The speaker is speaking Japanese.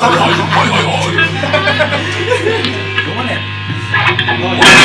はいはいはい